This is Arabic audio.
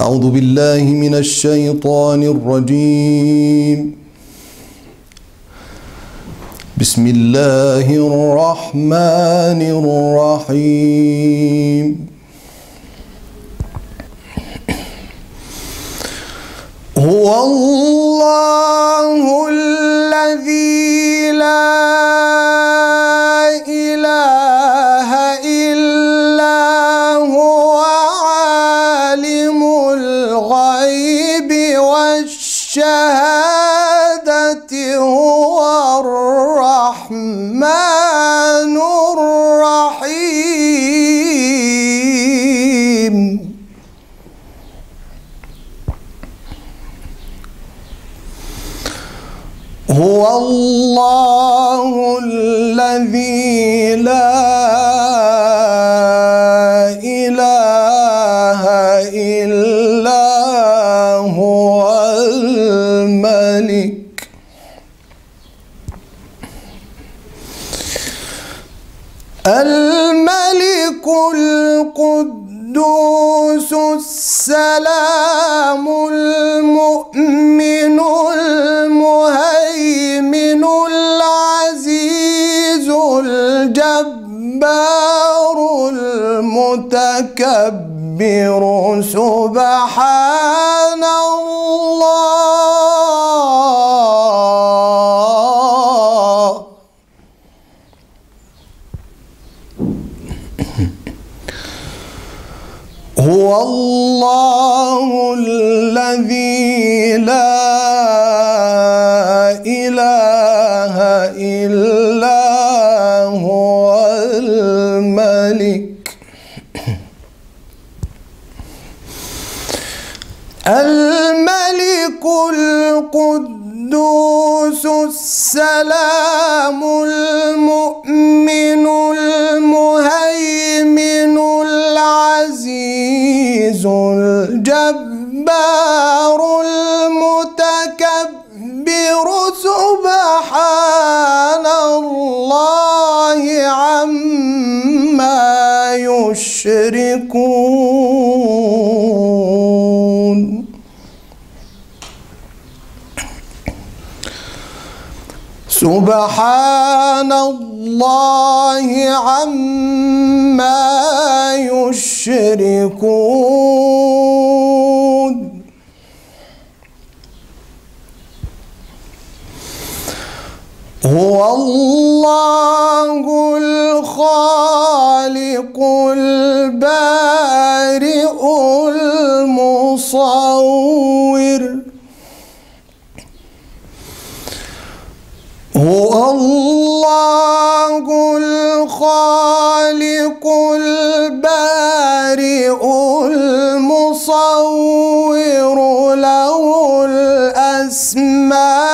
أعوذ بالله من الشيطان الرجيم. بسم الله الرحمن الرحيم. هو الله الله الذي لا إله إلا هو الملك. الملك القدوس السلام المؤمن المهيمن المتكبر سبحان الله. هو الله الذي لا إله إلا هو الملك. الملك القدوس السلام المؤمن المهيمن العزيز الجبار المتكبر سبحان الله عما يشركون سبحان الله عما يشركون. هو الله الخالق البارئ المصور. هو الله الخالق البارئ المصور له الأسماء